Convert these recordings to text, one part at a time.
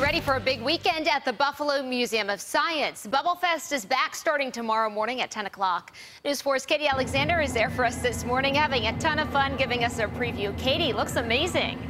You ready for a big weekend at the Buffalo Museum of Science? Bubble Fest is back starting tomorrow morning at 10 o'clock. News 4's Katie Alexander is there for us this morning, having a ton of fun, giving us a preview. Katie, looks amazing.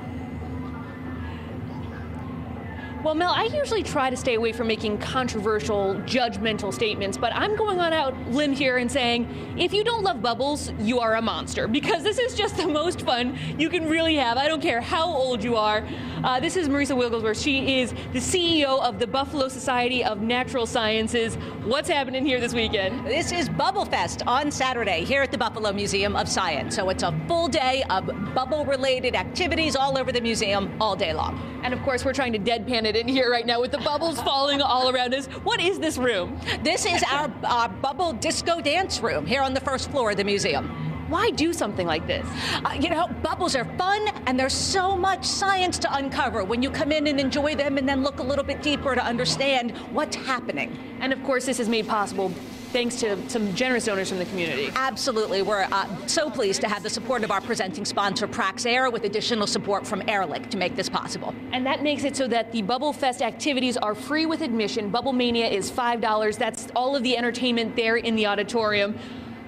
Well, Mel, I usually try to stay away from making controversial, judgmental statements, but I'm going on out limb here and saying, if you don't love bubbles, you are a monster, because this is just the most fun you can really have. I don't care how old you are. Uh, this is Marisa Wigglesworth. She is the CEO of the Buffalo Society of Natural Sciences. What's happening here this weekend? This is Bubble Fest on Saturday here at the Buffalo Museum of Science. So it's a full day of bubble-related activities all over the museum all day long. And of course, we're trying to deadpan it in here right now with the bubbles falling all around us. What is this room? This is our, our bubble disco dance room here on the first floor of the museum. Why do something like this? Uh, you know, bubbles are fun, and there's so much science to uncover when you come in and enjoy them and then look a little bit deeper to understand what's happening. And of course, this is made possible thanks to some generous donors from the community. Absolutely. We're uh, so pleased to have the support of our presenting sponsor, Praxair, with additional support from Airlick to make this possible. And that makes it so that the Bubble Fest activities are free with admission. Bubble Mania is $5. That's all of the entertainment there in the auditorium.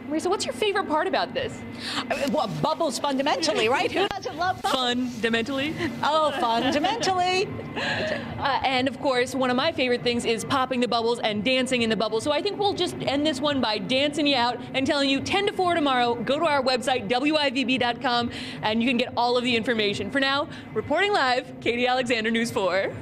Marisa, what's your favorite part about this? Uh, well, bubbles fundamentally, right? Who doesn't love bubbles? Fundamentally? Oh, fundamentally. uh, and of course, one of my favorite things is popping the bubbles and dancing in the bubbles. So I think we'll just end this one by dancing you out and telling you 10 to 4 tomorrow. Go to our website, WIVB.com, and you can get all of the information. For now, reporting live, Katie Alexander, News 4.